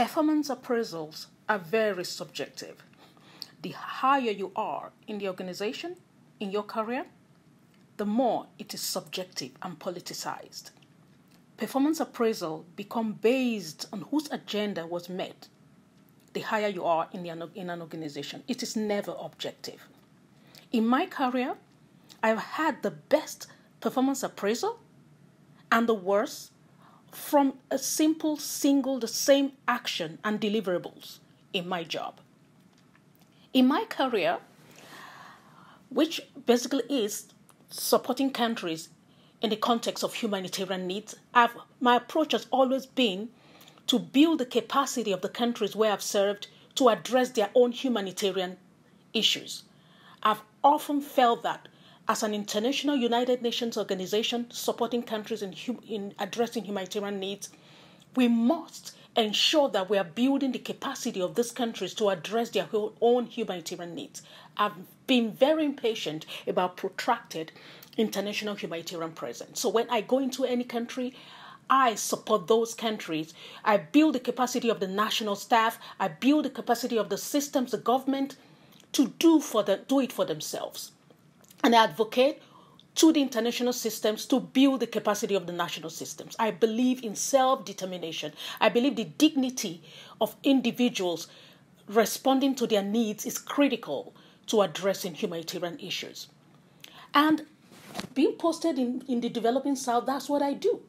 Performance appraisals are very subjective. The higher you are in the organization, in your career, the more it is subjective and politicized. Performance appraisal become based on whose agenda was met. The higher you are in, the, in an organization, it is never objective. In my career, I've had the best performance appraisal and the worst from a simple, single, the same action and deliverables in my job. In my career, which basically is supporting countries in the context of humanitarian needs, I've, my approach has always been to build the capacity of the countries where I've served to address their own humanitarian issues. I've often felt that as an international United Nations organization supporting countries in, in addressing humanitarian needs, we must ensure that we are building the capacity of these countries to address their own humanitarian needs. I've been very impatient about protracted international humanitarian presence. So when I go into any country, I support those countries. I build the capacity of the national staff. I build the capacity of the systems, the government, to do for the, do it for themselves. And I advocate to the international systems to build the capacity of the national systems. I believe in self determination. I believe the dignity of individuals responding to their needs is critical to addressing humanitarian issues. And being posted in, in the developing South, that's what I do.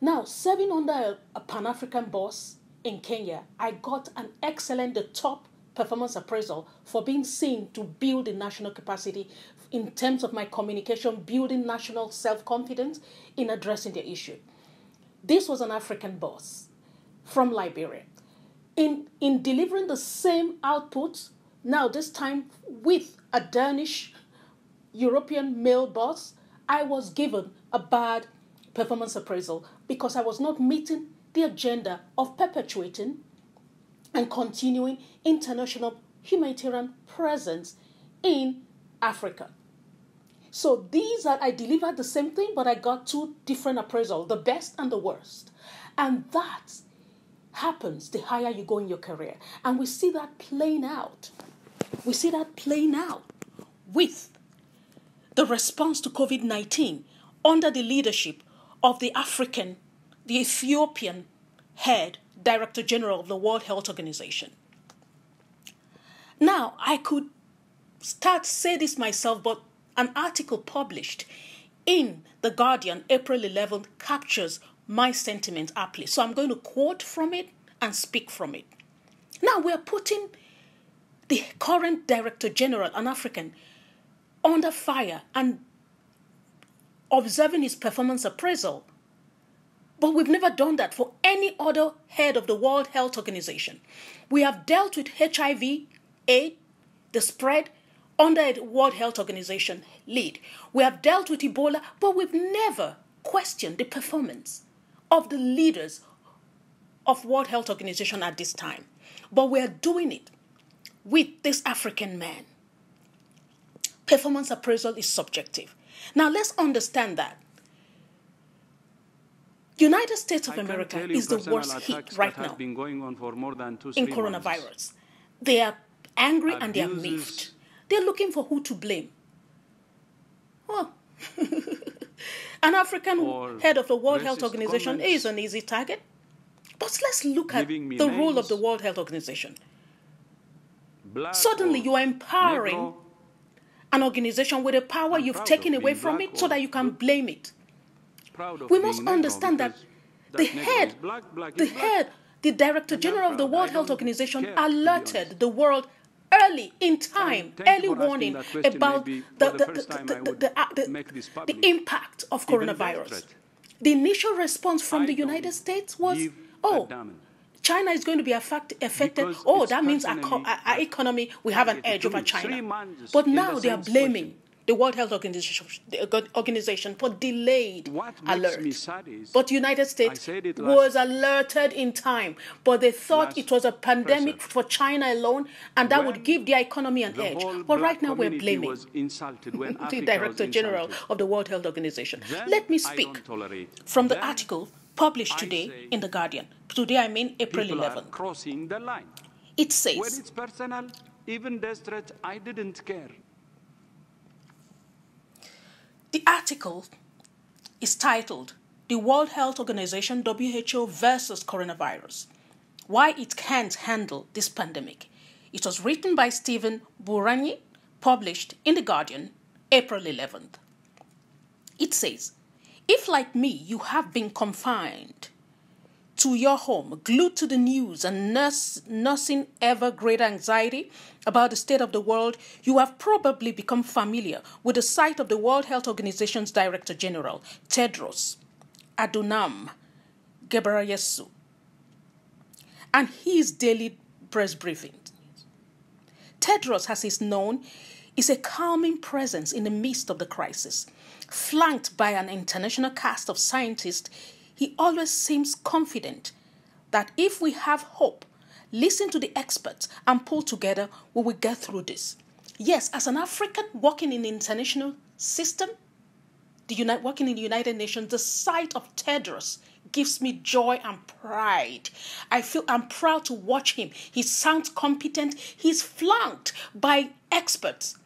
Now, serving under a, a Pan African boss in Kenya, I got an excellent, the top performance appraisal for being seen to build the national capacity in terms of my communication, building national self confidence in addressing the issue. This was an African boss from Liberia. In, in delivering the same output, now this time with a Danish European male boss, I was given a bad performance appraisal because I was not meeting the agenda of perpetuating and continuing international humanitarian presence in Africa. So these are I delivered the same thing, but I got two different appraisals, the best and the worst. And that happens the higher you go in your career. And we see that playing out. We see that playing out with the response to COVID 19 under the leadership of the African, the Ethiopian head, Director General of the World Health Organization. Now, I could start say this myself, but an article published in The Guardian, April 11th, captures my sentiment aptly. So I'm going to quote from it and speak from it. Now we're putting the current Director General, an African, under fire and observing his performance appraisal. But we've never done that for any other head of the World Health Organization. We have dealt with HIV, AIDS, the spread, under the World Health Organization lead. We have dealt with Ebola, but we've never questioned the performance of the leaders of World Health Organization at this time. But we're doing it with this African man. Performance appraisal is subjective. Now let's understand that. United States of America is the worst hit right now two, in coronavirus. Months. They are angry Abuses, and they are miffed. They're looking for who to blame. Oh. an African head of the World Health Organization is an easy target. But let's look at the names. role of the World Health Organization. Suddenly, you are empowering an organization with a power you've taken away from it so that you can blame it. We must understand that the head, black, black the head, the Director General of the World Health Organization alerted the world early in time, early warning about the, the, the, the, the, uh, impact of coronavirus. The initial response from the United States was, oh, China is going to be affect, affected. Because oh, that means our, our, economy, we have an edge over China. But now they are blaming the World Health Organization, organization for delayed alert. but United States was alerted in time, but they thought it was a pandemic for China alone, and that would give their economy an edge. But right now we're blaming the Director General of the World Health Organization. Let me speak from the article published today in The Guardian. Today, I mean April 11th. crossing the line. It says. When it's personal, even stretch, I didn't care. The article is titled The World Health Organization WHO versus Coronavirus Why It Can't Handle This Pandemic. It was written by Stephen Buranyi, published in The Guardian, April 11th. It says, If, like me, you have been confined to your home, glued to the news and nurse, nursing ever greater anxiety about the state of the world, you have probably become familiar with the sight of the World Health Organization's Director General, Tedros Adhanom Ghebreyesus, and his daily press briefing. Tedros, as is known, is a calming presence in the midst of the crisis. Flanked by an international cast of scientists, he always seems confident that if we have hope, listen to the experts, and pull together, we will get through this. Yes, as an African working in the international system, the United, working in the United Nations, the sight of Tedros gives me joy and pride. I feel I'm proud to watch him. He sounds competent. He's flanked by experts.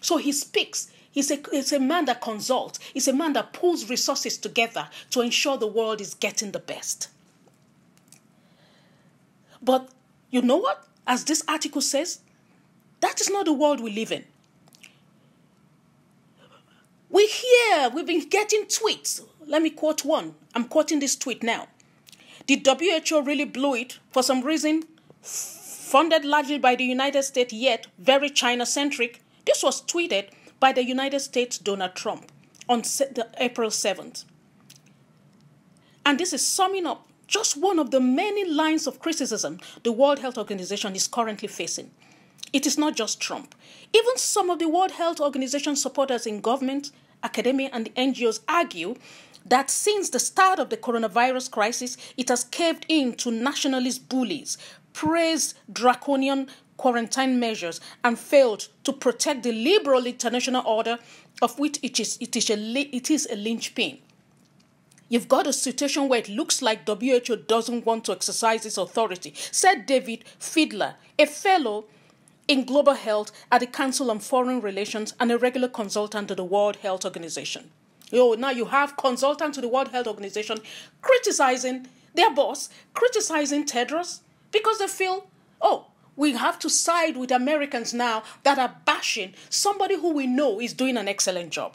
So he speaks. He's a, he's a man that consults. He's a man that pulls resources together to ensure the world is getting the best. But you know what? As this article says, that is not the world we live in. We hear, we've been getting tweets. Let me quote one. I'm quoting this tweet now. Did WHO really blow it for some reason? Funded largely by the United States, yet very China centric. This was tweeted by the United States Donald Trump on April 7th. And this is summing up just one of the many lines of criticism the World Health Organization is currently facing. It is not just Trump. Even some of the World Health Organization supporters in government, academia, and the NGOs argue that since the start of the coronavirus crisis, it has caved in to nationalist bullies, praised draconian quarantine measures and failed to protect the liberal international order of which it is, it is, a, it is a linchpin. You've got a situation where it looks like WHO doesn't want to exercise its authority, said David Fidler, a fellow in global health at the Council on Foreign Relations and a regular consultant to the World Health Organization. Oh, now you have consultant to the World Health Organization criticizing their boss, criticizing Tedros because they feel, oh, we have to side with Americans now that are bashing somebody who we know is doing an excellent job.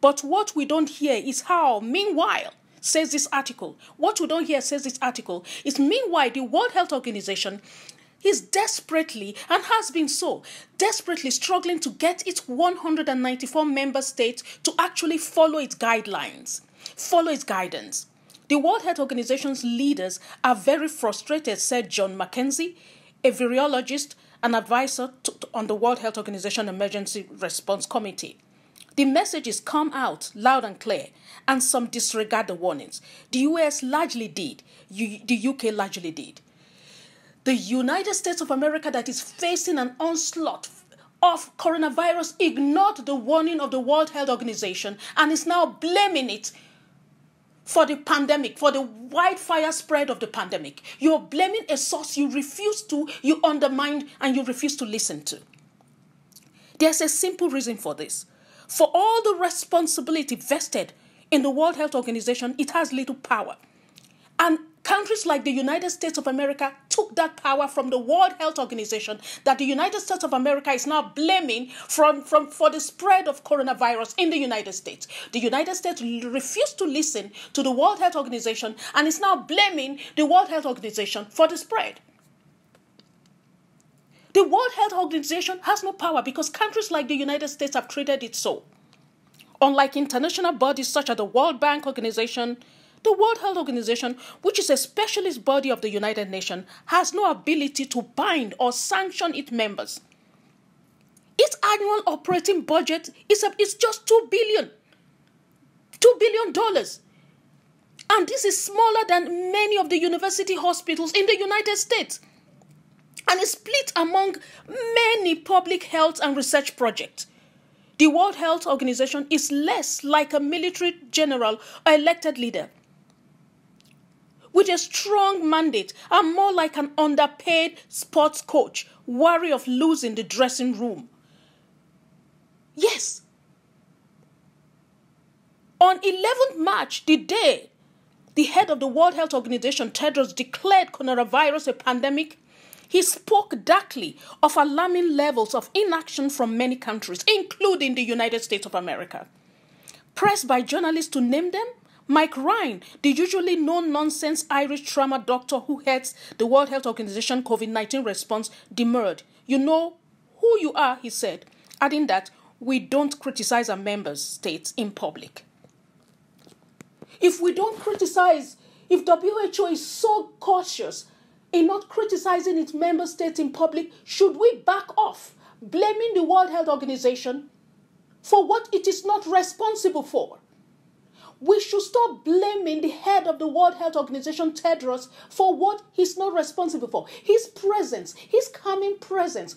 But what we don't hear is how, meanwhile, says this article, what we don't hear, says this article, is meanwhile the World Health Organization is desperately, and has been so, desperately struggling to get its 194 member states to actually follow its guidelines, follow its guidance. The World Health Organization's leaders are very frustrated, said John Mackenzie, a virologist and advisor to, to, on the World Health Organization Emergency Response Committee. The messages come out loud and clear, and some disregard the warnings. The US largely did, the UK largely did. The United States of America, that is facing an onslaught of coronavirus, ignored the warning of the World Health Organization and is now blaming it for the pandemic, for the wildfire spread of the pandemic. You're blaming a source you refuse to, you undermine, and you refuse to listen to. There's a simple reason for this. For all the responsibility vested in the World Health Organization, it has little power. And countries like the United States of America took that power from the World Health Organization that the United States of America is now blaming from, from, for the spread of coronavirus in the United States. The United States refused to listen to the World Health Organization and is now blaming the World Health Organization for the spread. The World Health Organization has no power because countries like the United States have treated it so. Unlike international bodies such as the World Bank Organization, the World Health Organization, which is a specialist body of the United Nations, has no ability to bind or sanction its members. Its annual operating budget is, a, is just $2 billion. $2 billion. And this is smaller than many of the university hospitals in the United States. And is split among many public health and research projects. The World Health Organization is less like a military general or elected leader with a strong mandate and more like an underpaid sports coach, worry of losing the dressing room. Yes. On 11th March, the day the head of the World Health Organization, Tedros, declared coronavirus a pandemic, he spoke darkly of alarming levels of inaction from many countries, including the United States of America. Pressed by journalists to name them, Mike Ryan, the usually no nonsense Irish trauma doctor who heads the World Health Organization COVID 19 response, demurred. You know who you are, he said, adding that we don't criticize our member states in public. If we don't criticize, if WHO is so cautious in not criticizing its member states in public, should we back off, blaming the World Health Organization for what it is not responsible for? We should stop blaming the head of the World Health Organization, Tedros, for what he's not responsible for. His presence, his coming presence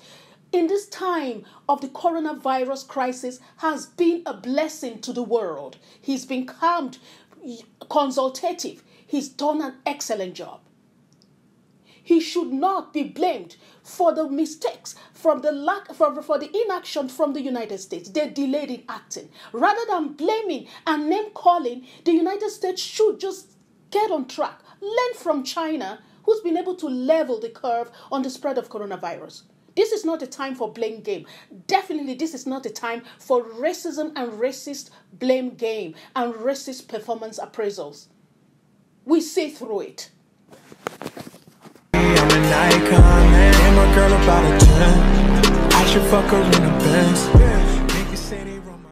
in this time of the coronavirus crisis has been a blessing to the world. He's been calmed, consultative. He's done an excellent job. He should not be blamed for the mistakes from the lack for, for the inaction from the United States. They delayed in acting. Rather than blaming and name calling, the United States should just get on track. Learn from China, who's been able to level the curve on the spread of coronavirus. This is not a time for blame game. Definitely, this is not a time for racism and racist blame game and racist performance appraisals. We see through it icon. And my girl about a 10. I should fuck her in the Benz.